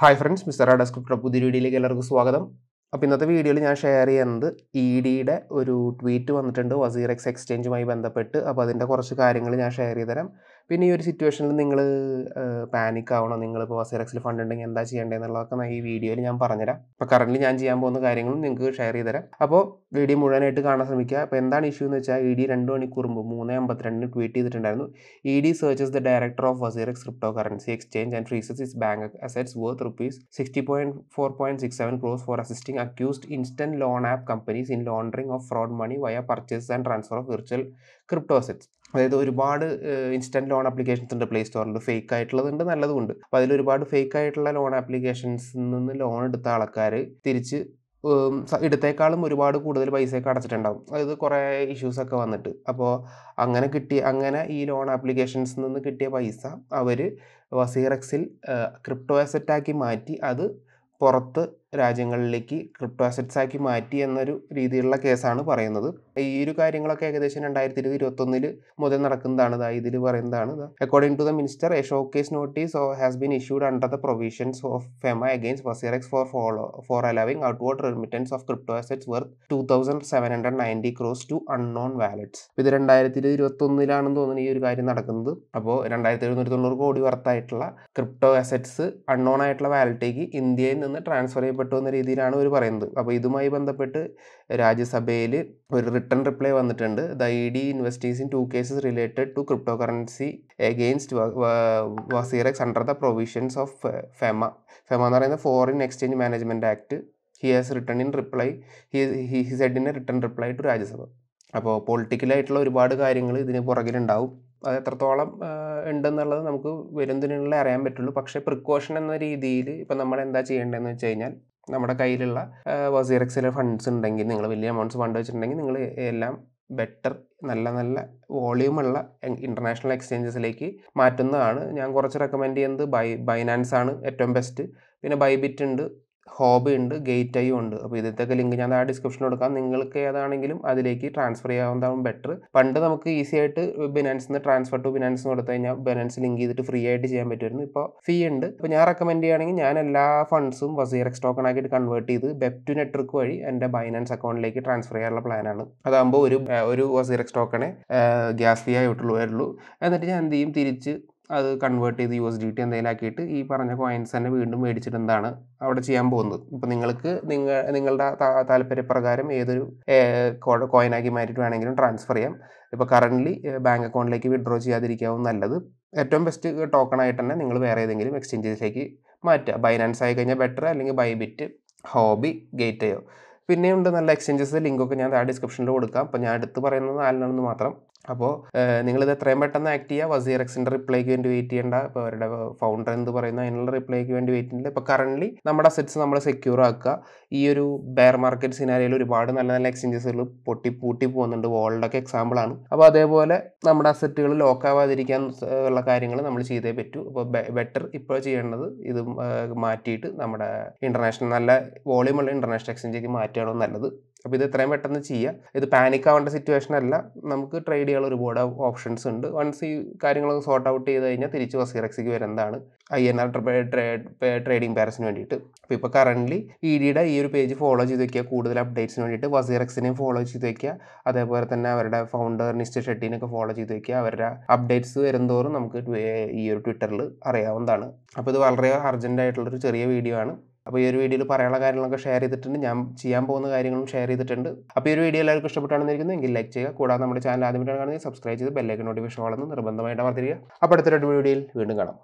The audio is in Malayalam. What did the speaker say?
ഹായ് ഫ്രണ്ട്സ് മിസ്റ്റർ ഡെസ്ക്രിപ്റ്റർ പുതിയ വീഡിയോയിലേക്ക് എല്ലാവർക്കും സ്വാഗതം. അപ്പോൾ ഇന്നത്തെ വീഡിയോയിൽ ഞാൻ ഷെയർ ചെയ്യുന്നത് ഇ ഡിയുടെ ഒരു ട്വീറ്റ് വന്നിട്ടുണ്ട് വസീർ എക്സ് എക്സ്ചേഞ്ചുമായി ബന്ധപ്പെട്ട്. അപ്പോൾ അതിന്റെ കുറച്ച് കാര്യങ്ങൾ ഞാൻ ഷെയർ ചെയ്ത് തരാം പിന്നെ ഈ ഒരു സിറ്റുവേഷനിൽ നിങ്ങൾ പാനിക് ആവണോ? നിങ്ങൾ ഇപ്പോൾ എക്സിൽ ഫണ്ട് ഉണ്ടെങ്കിൽ എന്താ ചെയ്യേണ്ടതെന്നുള്ളതൊക്കെ ഈ വീഡിയോയിൽ ഞാൻ പറഞ്ഞുതരാം. അപ്പോൾ കറന്റ്ലി ഞാൻ ചെയ്യാൻ പോകുന്ന കാര്യങ്ങളും നിങ്ങൾക്ക് ഷെയർ ചെയ്ത് തരാം അപ്പോൾ വീഡിയോ മുഴുവനായിട്ട് കാണാൻ ശ്രമിക്കുക. അപ്പോൾ എന്താണ് ഇഷ്യൂ എന്ന് വെച്ചാൽ ഇ ഡി രണ്ട് മണിക്കൂർ മുമ്പ് മൂന്ന് അമ്പത്തിരണ്ടിന് ട്വീറ്റ് ചെയ്തിട്ടുണ്ടായിരുന്നു. E D searches the director of WazirX crypto currency exchange and freezes its bank assets worth rupees sixty point four point six seven crores for assisting accused instant loan app companies in laundering of fraud money via purchase and transfer of virtual crypto assets അതായത് ഒരുപാട് ഇൻസ്റ്റന്റ് ലോൺ ആപ്ലിക്കേഷൻസ് ഉണ്ട് പ്ലേ സ്റ്റോറിൽ ഫേക്ക് ആയിട്ടുള്ളതുണ്ട് നല്ലതുമുണ്ട് അപ്പോൾ അതിലൊരുപാട് ഫേക്ക് ആയിട്ടുള്ള ലോൺ ആപ്ലിക്കേഷൻസിൽ നിന്ന് ലോൺ എടുത്ത ആൾക്കാർ തിരിച്ച് എടുത്തേക്കാളും ഒരുപാട് കൂടുതൽ പൈസയൊക്കെ അടച്ചിട്ടുണ്ടാവും. അതായത് കുറേ ഇഷ്യൂസൊക്കെ വന്നിട്ട്. അപ്പോൾ അങ്ങനെ കിട്ടിയ അങ്ങനെ ഈ ലോൺ ആപ്ലിക്കേഷൻസിൽ നിന്ന് കിട്ടിയ പൈസ അവർ വസീറക്സിൽ ക്രിപ്റ്റോ അസറ്റ് ആക്കി മാറ്റി അത് പുറത്ത് രാജ്യങ്ങളിലേക്ക് ക്രിപ്റ്റോ അസറ്റ്സ് ആക്കി മാറ്റി എന്നൊരു രീതിയിലുള്ള കേസാണ് പറയുന്നത്. ഈ ഒരു കാര്യങ്ങളൊക്കെ ഏകദേശം രണ്ടായിരത്തി ഇരുപത് ഇരുപത്തൊന്നിൽ മുതൽ നടക്കുന്നതാണ്. ഇതാ ഇതിൽ പറയുന്നതാണ്. According to the minister a case notice has been issued under the provisions of FEMA against WazirX for follow for allowing outward remittance of crypto assets worth two thousand seven hundred ninety crores to unknown wallets ഇത് രണ്ടായിരത്തി ഇരുപത് ഇരുപത്തൊന്നിലാണെന്ന് തോന്നുന്നു ഈ ഒരു കാര്യം നടക്കുന്നത്. അപ്പോൾ രണ്ടായിരത്തി എഴുന്നൂറ്റി തൊണ്ണൂറ് കോടി വർത്തായിട്ടുള്ള ക്രിപ്റ്റോ അസറ്റ്സ് അൺനോൺ ആയിട്ടുള്ള വാലറ്റേക്ക് ഇന്ത്യയിൽ നിന്ന് ട്രാൻസ്ഫർ ചെയ്യപ്പെട്ടു എന്ന രീതിയിലാണ് അവർ പറയുന്നത്. അപ്പോൾ ഇതുമായി ബന്ധപ്പെട്ട് രാജ്യസഭയിൽ ഒരു റിട്ടേൺ റിപ്ലൈ വന്നിട്ടുണ്ട്. The E D investigates in two cases related to crypto currency against WazirX under the provisions of FEMA. FEMA എന്ന് പറയുന്നത് foreign exchange management act. He has return in reply. He he said in a return reply to Rajya Sabha. അപ്പോൾ പൊളിറ്റിക്കലായിട്ടുള്ള ഒരുപാട് കാര്യങ്ങൾ ഇതിന് പുറകിലുണ്ടാവും. അത് എത്രത്തോളം ഉണ്ടെന്നുള്ളത് നമുക്ക് വരുന്നതിനുള്ള അറിയാൻ പറ്റുള്ളൂ. പക്ഷേ പ്രിക്കോഷൻ എന്ന രീതിയിൽ ഇപ്പം നമ്മൾ എന്താ ചെയ്യേണ്ടതെന്ന് വെച്ച് കഴിഞ്ഞാൽ നമ്മുടെ കയ്യിലുള്ള വസീറക്സിലെ ഫണ്ട്സ് ഉണ്ടെങ്കിൽ നിങ്ങൾ വലിയ എമൗണ്ട്സ് ഫണ്ട് വെച്ചിട്ടുണ്ടെങ്കിൽ നിങ്ങൾ എല്ലാം ബെറ്റർ നല്ല നല്ല വോളിയൂമുള്ള ഇന്റർനാഷണൽ എക്സ്ചേഞ്ചസിലേക്ക് മാറ്റുന്നതാണ്. ഞാൻ കുറച്ച് റെക്കമെൻഡ് ചെയ്യുന്നത് ബൈ ബൈനാൻസ് ആണ് ഏറ്റവും ബെസ്റ്റ് പിന്നെ ബൈബിറ്റ് ഉണ്ട്. ഹോബ് ഉണ്ട് ഗേറ്റ് ഐ ഉണ്ട്. അപ്പോൾ ഇതിന്റെയൊക്കെ ലിങ്ക് ഞാൻ ആ ഡിസ്ക്രിപ്ഷൻ കൊടുക്കാം. നിങ്ങൾക്ക് ഏതാണെങ്കിലും അതിലേക്ക് ട്രാൻസ്ഫർ ചെയ്യാവുന്നതാണ് ബെറ്റർ പണ്ട് നമുക്ക് ഈസി ആയിട്ട് ബിനാൻസ് നിന്ന് ട്രാൻസ്ഫർ ടു ബിനാൻസ് കൊടുത്തു കഴിഞ്ഞാൽ ബിനാൻസ് ലിങ്ക് ചെയ്തിട്ട് ഫ്രീ ആയിട്ട് ചെയ്യാൻ പറ്റുമായിരുന്നു. ഇപ്പോൾ ഫീ ഉണ്ട്. അപ്പോൾ ഞാൻ റെക്കമെൻഡ് ചെയ്യുകയാണെങ്കിൽ ഞാൻ എല്ലാ ഫണ്ട്സും വസീറക്സ് ടോക്കൺ ആക്കിയിട്ട് കൺവേർട്ട് ചെയ്ത് വെബ് ടു നെറ്റ്വർക്ക് വഴി എന്റെ ബൈനാൻസ് അക്കൗണ്ടിലേക്ക് ട്രാൻസ്ഫർ ചെയ്യാനുള്ള പ്ലാനാണ് അതാകുമ്പോൾ ഒരു ഒരു വസീറക്സ് ടോക്കണെ ഗ്യാസ് ഫീ ആയിട്ടുള്ളൂ വരുള്ളൂ. എന്നിട്ട് ഞാൻ എന്ത് ചെയ്യും? തിരിച്ച് അത് കൺവേർട്ട് ചെയ്ത് യു എസ് ഡി ടി എന്തെങ്കിലും ആക്കിയിട്ട് ഈ പറഞ്ഞ കോയിൻസ് തന്നെ വീണ്ടും മേടിച്ചിട്ട് എന്താണ് അവിടെ ചെയ്യാൻ പോകുന്നത്? ഇപ്പം നിങ്ങൾക്ക് നിങ്ങൾ നിങ്ങളുടെ താല്പര്യപ്രകാരം ഏതൊരു കോയിനാക്കി മാറ്റിയിട്ട് വേണമെങ്കിലും ട്രാൻസ്ഫർ ചെയ്യാം. ഇപ്പോൾ കറന്റ്ലി ബാങ്ക് അക്കൗണ്ടിലേക്ക് വിഡ്രോ ചെയ്യാതിരിക്കാവും നല്ലത്. ഏറ്റവും ബെസ്റ്റ് ടോക്കൺ ആയിട്ട് തന്നെ നിങ്ങൾ വേറെ ഏതെങ്കിലും എക്സ്ചേഞ്ചസിലേക്ക് മാറ്റുക. ബൈനാൻസ് ആയി കഴിഞ്ഞാൽ ബെറ്റർ അല്ലെങ്കിൽ ബൈബിറ്റ് ഹോബി ഗേറ്റയോ പിന്നെയുണ്ട് നല്ല എക്സ്ചേഞ്ചസ് ലിങ്കൊക്കെ ഞാൻ ആ ഡിസ്ക്രിപ്ഷനിൽ കൊടുക്കാം. അപ്പോൾ ഞാൻ എടുത്ത് പറയുന്നത് നാലിനെന്ന് മാത്രം. അപ്പോൾ നിങ്ങളിത് എത്രയും പെട്ടെന്ന് ആക്ട് ചെയ്യുക വസീർ എക്സിന്റെ റിപ്ലൈക്ക് വേണ്ടി വെയിറ്റ് ചെയ്യേണ്ട. ഇപ്പോൾ അവരുടെ ഫൗണ്ടർ എന്ന് പറയുന്ന? അതിനുള്ള റിപ്ലൈക്ക് വേണ്ടി വെയിറ്റ് ചെയ്യേണ്ട ഇപ്പോൾ കറന്റ്ലി നമ്മുടെ അസറ്റ്സ് നമ്മൾ സെക്യൂർ ആക്കുക. ഈ ഒരു ബെയർ മാർക്കറ്റ് സിനാരിയിൽ ഒരുപാട് നല്ല നല്ല എക്സ്ചേഞ്ചസുകൾ പൊട്ടി പൂട്ടി പോകുന്നുണ്ട്. വേൾഡൊക്കെ എക്സാമ്പിളാണ് അപ്പോൾ അതേപോലെ നമ്മുടെ അസറ്റുകൾ ലോക്ക് ആവാതിരിക്കാൻ ഉള്ള കാര്യങ്ങൾ നമ്മൾ ചെയ്തേ പറ്റൂ. അപ്പോൾ ബെറ്റർ ഇപ്പോൾ ചെയ്യേണ്ടത്. ഇത് മാറ്റിയിട്ട് നമ്മുടെ ഇന്റർനാഷണൽ നല്ല വോളിയൂമുള്ള ഇന്റർനാഷണൽ എക്സ്ചേഞ്ചിലേക്ക് മാറ്റുകയാണോ നല്ലത്? അപ്പോൾ ഇത് എത്രയും പെട്ടെന്ന് ചെയ്യുക ഇത് പാനിക് ആവേണ്ട സിറ്റുവേഷൻ അല്ല. നമുക്ക് ട്രേഡ് ചെയ്യാനുള്ള ഒരുപാട് ഓപ്ഷൻസ് ഉണ്ട്. വൺസ് ഈ കാര്യങ്ങളൊക്കെ സോർട്ട് ഔട്ട് ചെയ്ത് കഴിഞ്ഞാൽ തിരിച്ച് വസീറക്സിക്ക് വരുന്നതാണ് ഐ എൻ ആർ ട്രേഡിംഗ് പാരസിന് വേണ്ടിയിട്ട്. അപ്പോൾ ഇപ്പോൾ കറന്റ്ലി ഇ ഡിയുടെ ഈ ഒരു പേജ് ഫോളോ ചെയ്ത് വയ്ക്കുക കൂടുതൽ അപ്ഡേറ്റ്സിന് വേണ്ടിയിട്ട് വസീറക്സിനെയും ഫോളോ ചെയ്ത് വയ്ക്കുക അതേപോലെ തന്നെ അവരുടെ ഫൗണ്ടർ നിസ്റ്റർ ഷെട്ടിനൊക്കെ ഫോളോ ചെയ്ത് വയ്ക്കുക അവരുടെ അപ്ഡേറ്റ്സ് വരുന്നതോറും നമുക്ക് ഈ ഒരു ട്വിറ്ററിൽ അറിയാവുന്നതാണ്. അപ്പോൾ ഇത് വളരെ അർജന്റായിട്ടുള്ളൊരു ചെറിയ വീഡിയോ ആണ്. അപ്പോൾ ഈ ഒരു വീഡിയോയിൽ പറയാനുള്ള കാര്യങ്ങളൊക്കെ ഷെയർ ചെയ്തിട്ടുണ്ട്. ഞാൻ ചെയ്യാൻ പോകുന്ന കാര്യങ്ങളും ഷെയർ ചെയ്തിട്ടുണ്ട്. അപ്പോൾ ഈ ഒരു വീഡിയോ എല്ലാവർക്കും ഇഷ്ടപ്പെട്ടാണെന്നിരിക്കുന്നു എങ്കിൽ ലൈക്ക് ചെയ്യുക. കൂടാതെ നമ്മുടെ ചാനൽ ആദ്യമായിട്ടാണ് കാണുന്നത് സബ്സ്ക്രൈബ് ചെയ്ത് ബെല്ലൈക്കൻ നോട്ടിഫിക്കേഷൻ വളർന്ന് നിർബന്ധമായിട്ട് അമർത്തിരിക്കുക. അപ്പോൾ അടുത്തൊരു വീഡിയോയിൽ വീണ്ടും കാണാം.